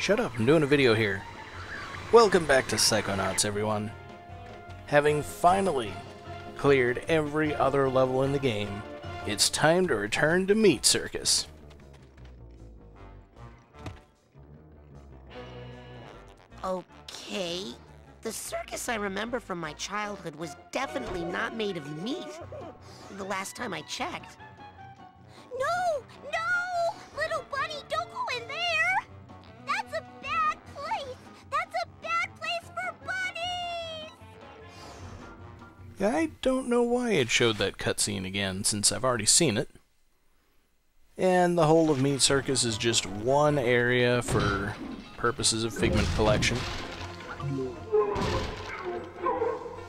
Shut up, I'm doing a video here. Welcome back to Psychonauts, everyone. Having finally cleared every other level in the game, it's time to return to Meat Circus. Okay. The circus I remember from my childhood was definitely not made of meat. The last time I checked. No! No! Little bunny, don't I don't know why it showed that cutscene again, since I've already seen it. And the whole of Meat Circus is just one area for purposes of figment collection.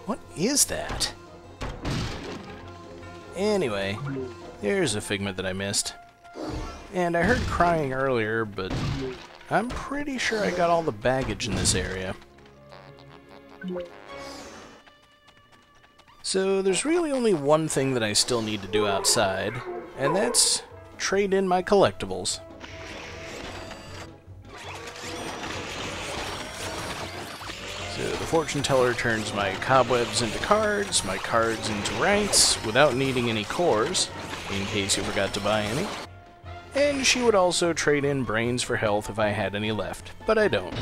What is that? Anyway, there's a figment that I missed. And I heard crying earlier, but I'm pretty sure I got all the baggage in this area. So there's really only one thing that I still need to do outside, and that's trade in my collectibles. So the fortune teller turns my cobwebs into cards, my cards into ranks, without needing any cores, in case you forgot to buy any. And she would also trade in brains for health if I had any left, but I don't.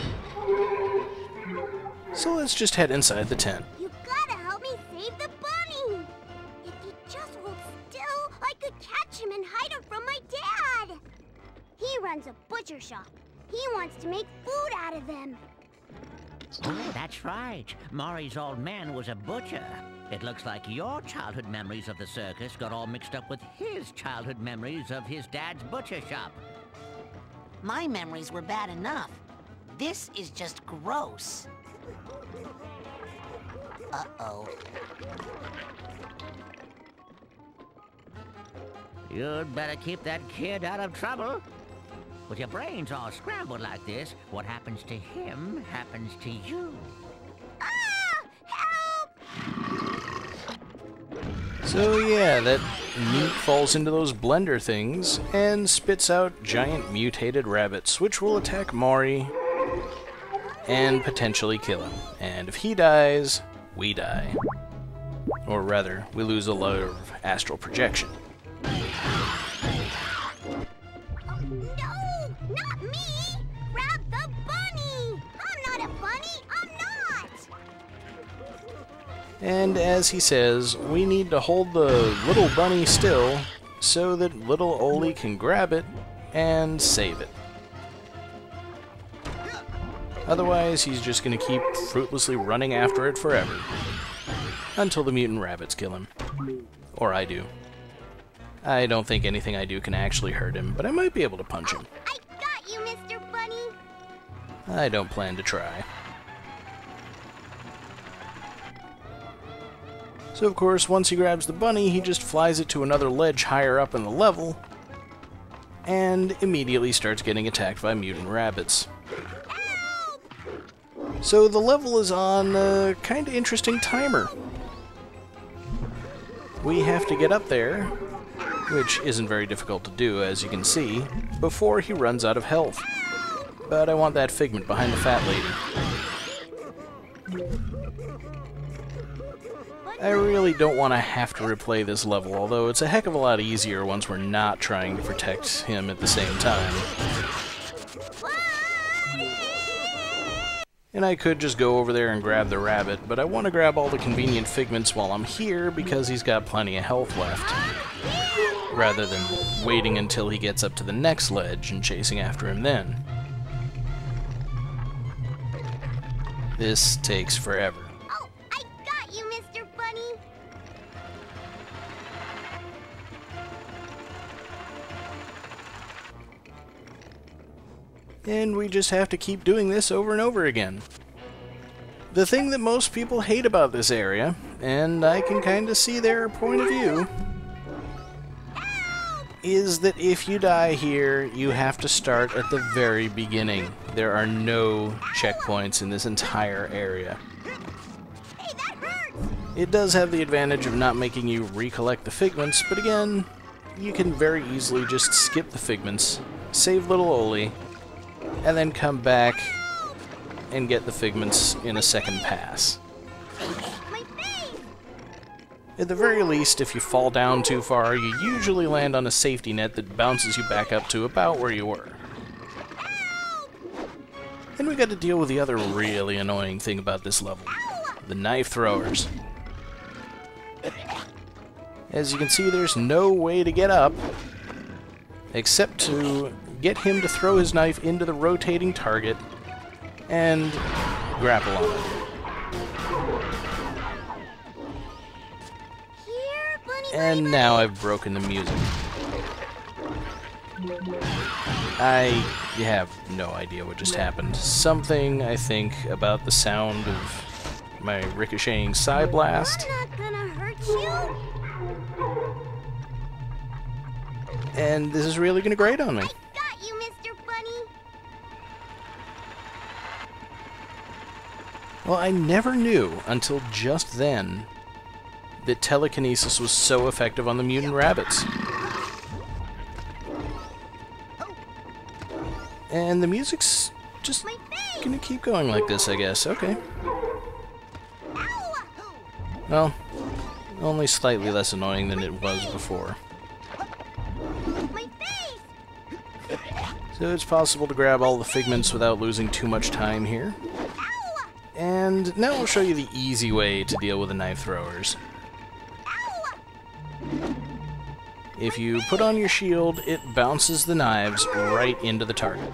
So let's just head inside the tent. He runs a butcher shop. He wants to make food out of them. Oh, that's right. Morry's old man was a butcher. It looks like your childhood memories of the circus got all mixed up with his childhood memories of his dad's butcher shop. My memories were bad enough. This is just gross. Uh-oh. You'd better keep that kid out of trouble. With your brains all scrambled like this, what happens to him happens to you. Ah! Help! So yeah, that meat falls into those blender things and spits out giant mutated rabbits, which will attack Morry and potentially kill him. And if he dies, we die. Or rather, we lose a lot of astral projection. And as he says, we need to hold the little bunny still so that little Oli can grab it and save it. Otherwise, he's just going to keep fruitlessly running after it forever. Until the mutant rabbits kill him. Or I do. I don't think anything I do can actually hurt him, but I might be able to punch him. I got you, Mr. Bunny! I don't plan to try. So of course, once he grabs the bunny, he just flies it to another ledge higher up in the level, and immediately starts getting attacked by mutant rabbits. So the level is on a kind of interesting timer. We have to get up there, which isn't very difficult to do, as you can see, before he runs out of health. But I want that figment behind the fat lady. I really don't want to have to replay this level, although it's a heck of a lot easier once we're not trying to protect him at the same time. And I could just go over there and grab the rabbit, but I want to grab all the convenient figments while I'm here because he's got plenty of health left. Rather than waiting until he gets up to the next ledge and chasing after him then. This takes forever. And we just have to keep doing this over and over again. The thing that most people hate about this area, and I can kind of see their point of view, is that if you die here, you have to start at the very beginning. There are no checkpoints in this entire area. It does have the advantage of not making you recollect the figments, but again, you can very easily just skip the figments, save little Oli, and then come back and get the figments in a second pass. At the very least, if you fall down too far, you usually land on a safety net that bounces you back up to about where you were. Then we got to deal with the other really annoying thing about this level. The knife throwers. As you can see, there's no way to get up, except to get him to throw his knife into the rotating target and grapple on it. And now I've broken the music. I have no idea what just happened. Something, I think, about the sound of my ricocheting side blast, I'm not gonna hurt you. and this is really gonna grate on me. Well, I never knew until just then that telekinesis was so effective on the mutant rabbits. And the music's just gonna keep going like this, I guess. Okay. Well, only slightly less annoying than it was before. So it's possible to grab all the figments without losing too much time here. And now we'll show you the easy way to deal with the knife throwers. If you put on your shield, it bounces the knives right into the target.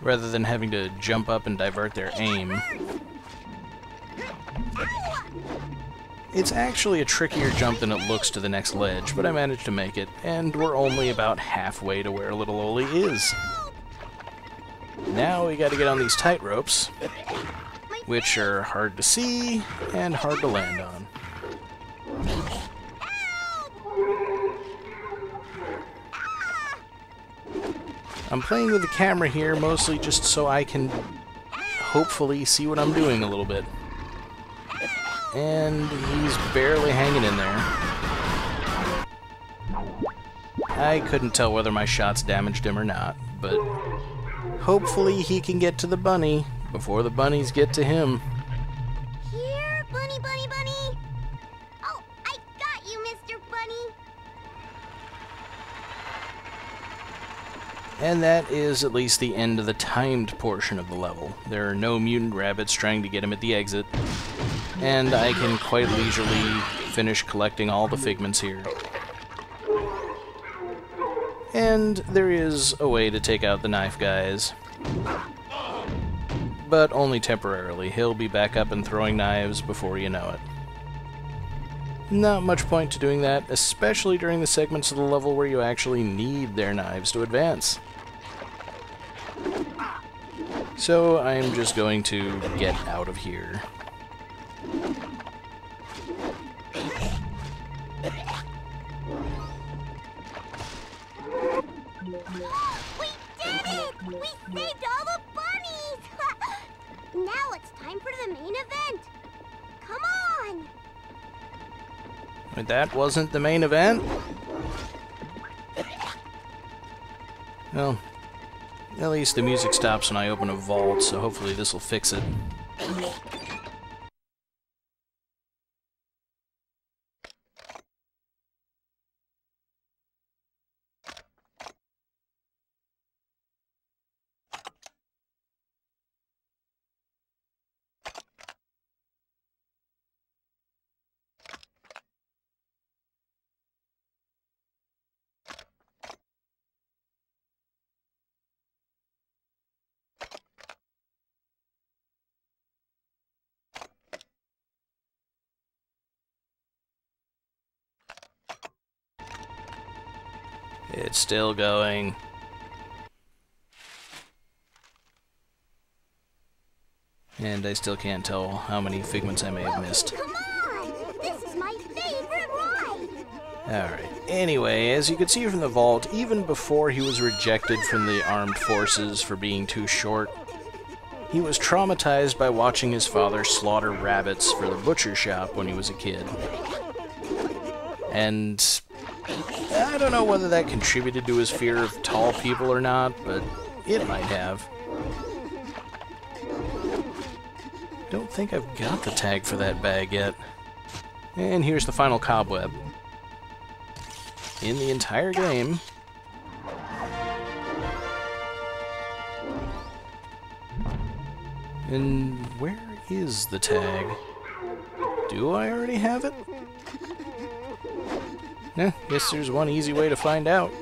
Rather than having to jump up and divert their aim. It's actually a trickier jump than it looks to the next ledge, but I managed to make it, and we're only about halfway to where little Oli is. Now we gotta get on these tight ropes, which are hard to see and hard to land on. I'm playing with the camera here mostly just so I can hopefully see what I'm doing a little bit. And he's barely hanging in there. I couldn't tell whether my shots damaged him or not, but hopefully he can get to the bunny before the bunnies get to him. Here, bunny, bunny, bunny. Oh, I got you, Mr. Bunny. And that is at least the end of the timed portion of the level. There are no mutant rabbits trying to get him at the exit, and I can quite leisurely finish collecting all the figments here. And there is a way to take out the knife guys. But only temporarily. He'll be back up and throwing knives before you know it. Not much point to doing that, especially during the segments of the level where you actually need their knives to advance. So I'm just going to get out of here. We did it! We saved all the bunnies! now it's time for the main event. Come on! But that wasn't the main event? Well, at least the music stops when I open a vault, so hopefully this will fix it. It's still going. And I still can't tell how many figments I may have missed. Oh, come on! This is my favorite ride! Alright. Anyway, as you could see from the vault, even before he was rejected from the armed forces for being too short, he was traumatized by watching his father slaughter rabbits for the butcher shop when he was a kid. And I don't know whether that contributed to his fear of tall people or not, but It might have. Don't think I've got the tag for that bag yet. And here's the final cobweb. In the entire game, And where is the tag? Do I already have it? Eh, guess there's one easy way to find out.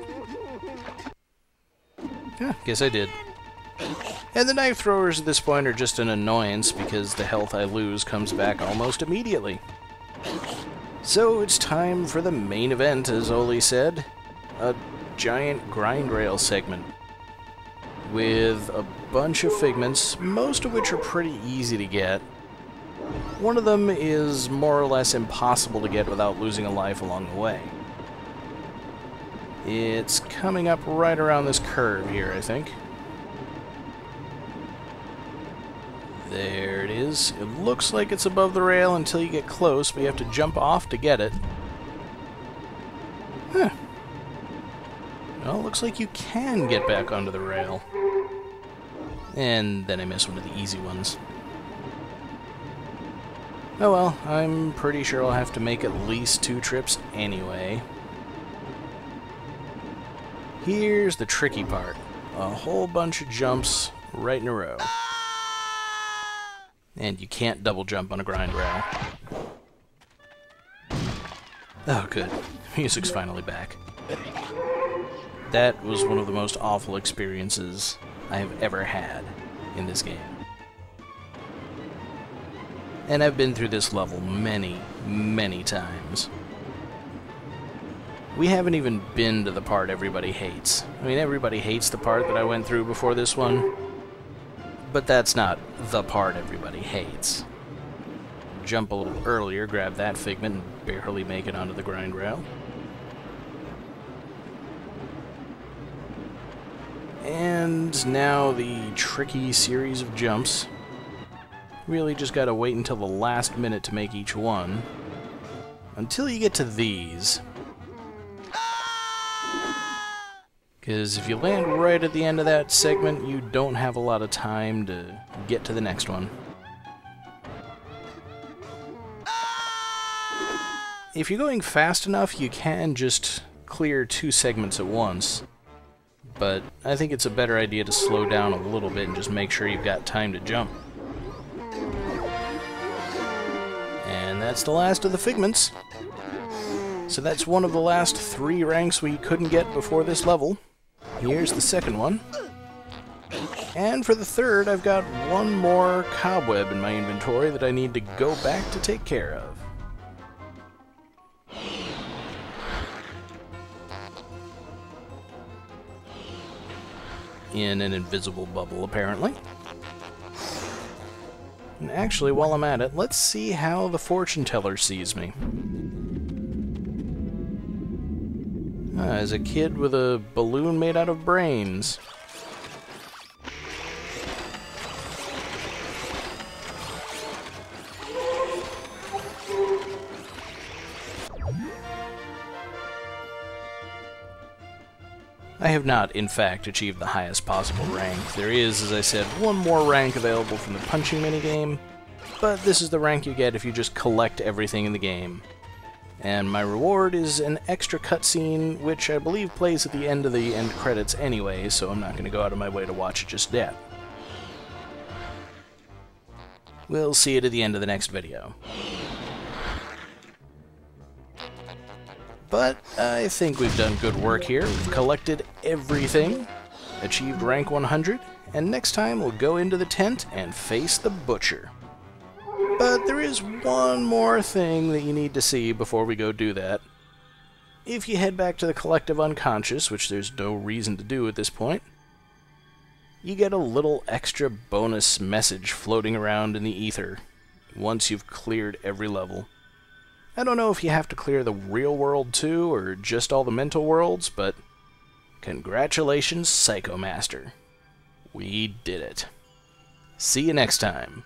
Yeah, guess I did. And the knife throwers at this point are just an annoyance because the health I lose comes back almost immediately. So it's time for the main event, as Oli said. A giant grind rail segment. With a bunch of figments, most of which are pretty easy to get. One of them is more or less impossible to get without losing a life along the way. It's coming up right around this curve here, I think. There it is. It looks like it's above the rail until you get close, but you have to jump off to get it. Huh. Well, looks like you can get back onto the rail. And then I miss one of the easy ones. Oh well, I'm pretty sure I'll have to make at least two trips anyway. Here's the tricky part. A whole bunch of jumps right in a row. And you can't double jump on a grind rail. Oh good, music's finally back. That was one of the most awful experiences I have ever had in this game. And I've been through this level many, many times. We haven't even been to the part everybody hates. I mean, everybody hates the part that I went through before this one, but that's not the part everybody hates. Jump a little earlier, grab that figment, and barely make it onto the grind rail. And now the tricky series of jumps. Really just gotta wait until the last minute to make each one. Until you get to these. Because if you land right at the end of that segment, you don't have a lot of time to get to the next one. If you're going fast enough, you can just clear two segments at once but I think it's a better idea to slow down a little bit and just make sure you've got time to jump. And that's the last of the figments. So that's one of the last three ranks we couldn't get before this level. Here's the second one. And for the third, I've got one more cobweb in my inventory that I need to go back to take care of. in an invisible bubble, apparently. And actually, while I'm at it, let's see how the fortune teller sees me. Ah, as a kid with a balloon made out of brains. I have not, in fact, achieved the highest possible rank. There is, as I said, one more rank available from the punching minigame, but this is the rank you get if you just collect everything in the game. And my reward is an extra cutscene, which I believe plays at the end of the end credits anyway, so I'm not going to go out of my way to watch it just yet. We'll see it at the end of the next video. But I think we've done good work here. We've collected everything, achieved rank 100, and next time we'll go into the tent and face the butcher. But there is one more thing that you need to see before we go do that. If you head back to the collective unconscious, which there's no reason to do at this point, you get a little extra bonus message floating around in the ether once you've cleared every level. I don't know if you have to clear the real world too, or just all the mental worlds, but congratulations, Psycho Master. We did it. See you next time.